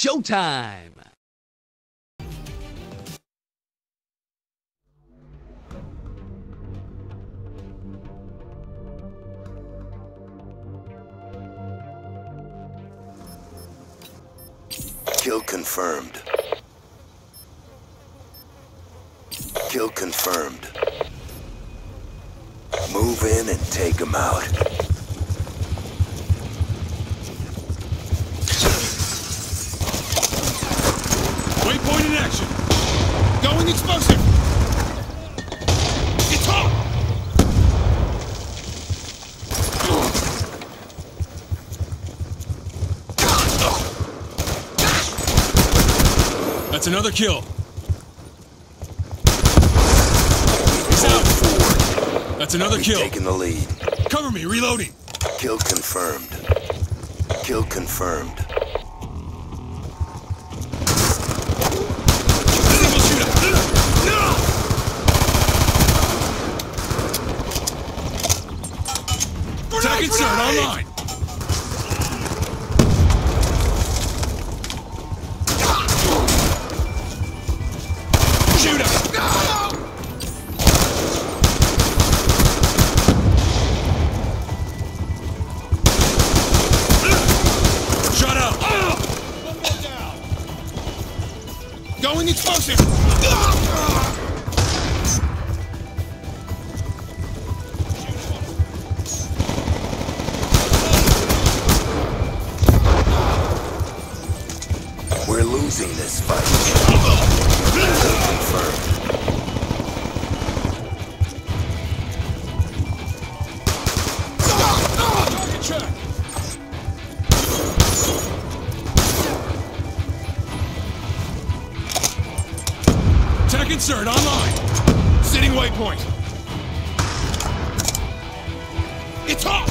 showtime. Kill confirmed. Kill confirmed. Move in and take him out. Waypoint in action. Going explosive. It's hot. That's another kill. He's out. That's another We've kill. Taking the lead. Cover me, reloading. Kill confirmed. Kill confirmed. Insert online. Shoot him. Shut up. Going explosive. Losing this fight. Confirmed. Tech insert online. Sitting waypoint. It's hot.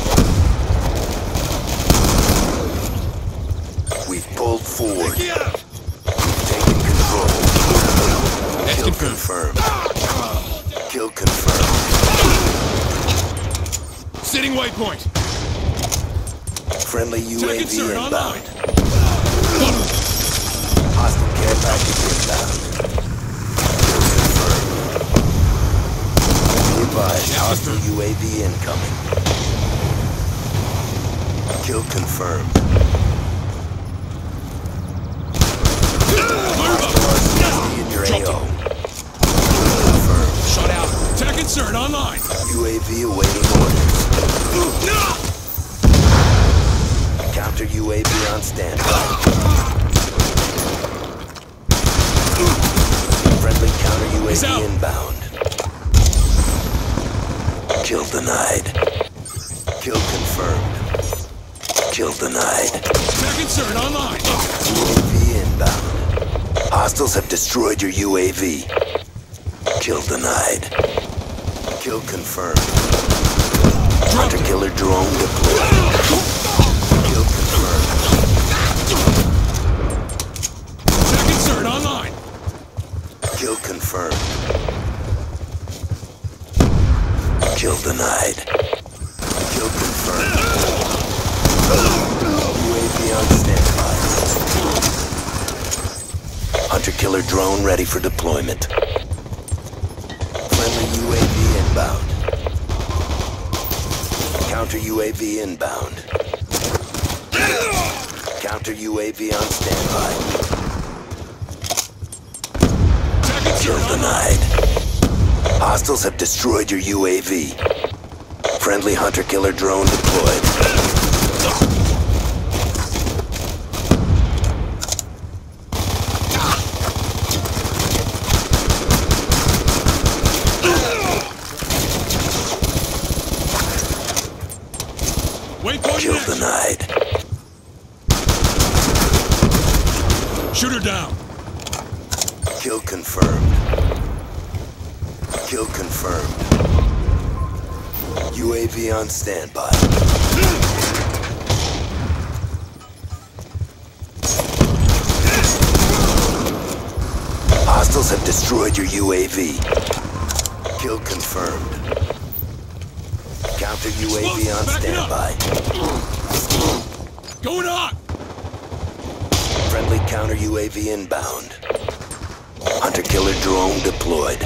We've pulled forward. Get out. Taken control. That's Kill confirmed. Kill confirmed. Sitting waypoint. Friendly UAV inbound. Hostile care package inbound. Kill confirmed. Be advised, hostile UAV incoming. Kill confirmed. Move up. Be in your Drop AO. Confirmed. Shut out. Insert online. UAV awaiting orders. Counter UAV on standby. Friendly counter. UAV inbound. Kill denied. Kill confirmed. Kill denied. Tech insert online. UAV inbound. Hostiles have destroyed your UAV. Kill denied. Kill confirmed. Hunter killer drone deployed. Kill confirmed. Tech insert online. Kill confirmed. Kill denied. Kill confirmed. UAV on standby. Hunter killer drone ready for deployment. Counter UAV inbound. Counter UAV on standby. Kill denied. Hostiles have destroyed your UAV. Friendly hunter killer drone deployed. Waypoint in Kill action. denied. Shoot her down. Kill confirmed. Kill confirmed. UAV on standby. Hostiles have destroyed your UAV. Kill confirmed. Counter UAV on Back it up. standby. Going on. Friendly counter UAV inbound. Hunter killer drone deployed.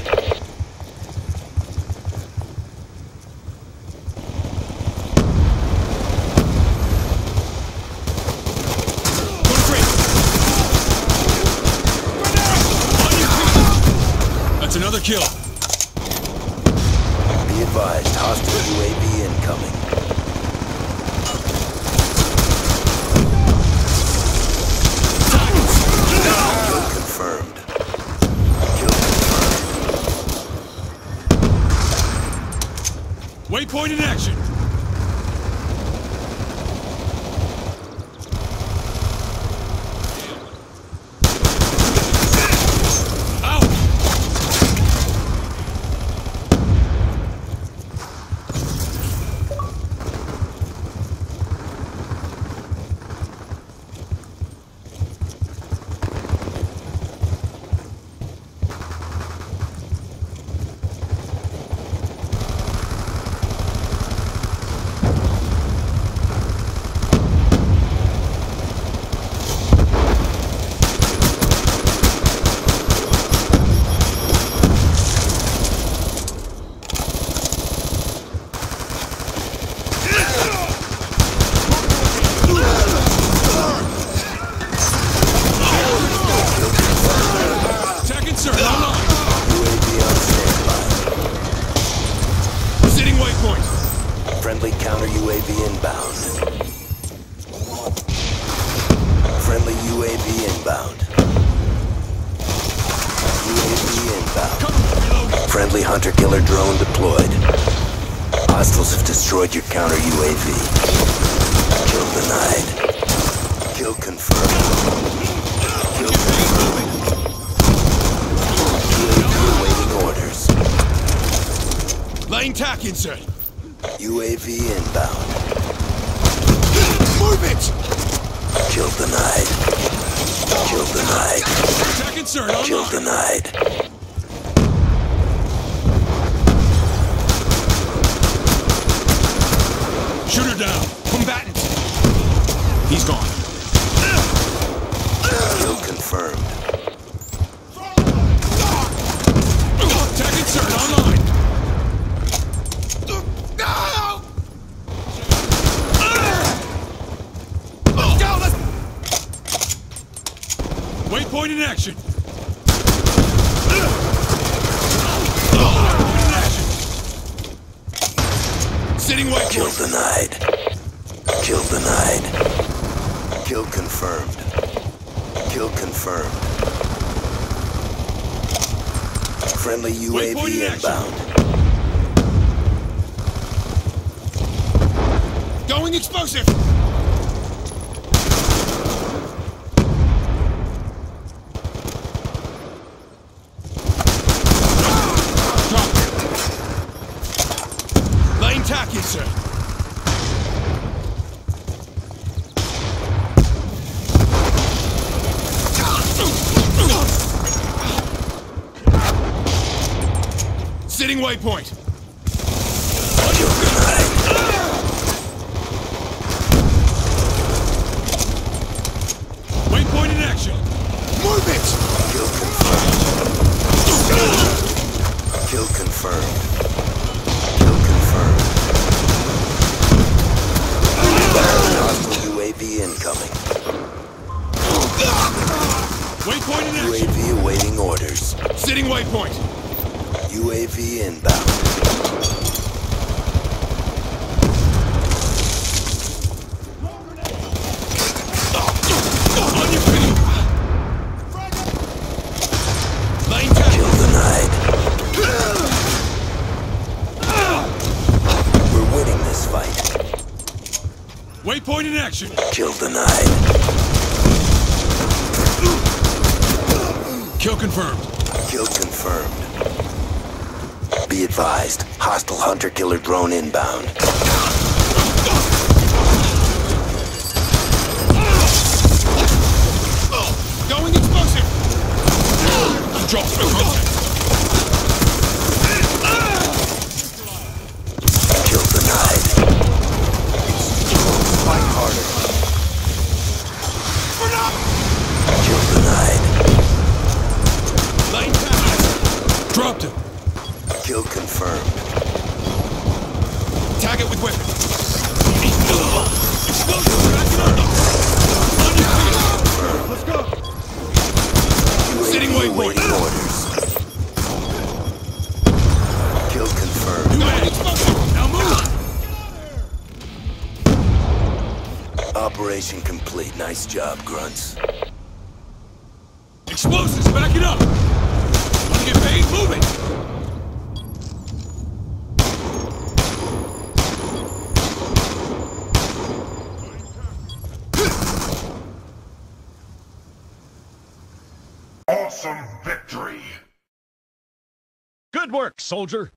Go straight. On your. That's another kill. Waypoint in action. Out. Attack insert online. UAV on standby. Sitting waypoint. Friendly counter UAV inbound. Friendly UAV inbound. UAV inbound. Cover. Reloading. Friendly hunter killer drone deployed. Hostiles have destroyed your counter UAV. Kill denied. Kill confirmed. Kill confirmed. UAV awaiting orders. Laying tac insert. UAV inbound. Move it. Kill denied. Kill denied. Attack insert Kill online. denied. Shooter down. Combatant. He's gone. Kill confirmed. Attack insert online. Waypoint in action. Sitting Kill denied. Kill denied. Kill confirmed. Kill confirmed. Friendly UAV in inbound. Going explosive. Drop. Laying tac insert. Sitting waypoint. Waypoint in action. Move it! Kill confirmed. Kill confirmed. Kill confirmed. Hostile UAV incoming. Waypoint in action. UAV awaiting orders. Sitting waypoint. UAV inbound. On your feet. Laying tac. Kill denied. We're winning this fight. Waypoint in action. Kill denied. Kill confirmed. Kill confirmed. Advised, hostile hunter killer drone inbound. Going explosive. Drop. Complete. Nice job, grunts. Explosives, back it up! Wanna get paid? Move it! Awesome victory! Good work, soldier.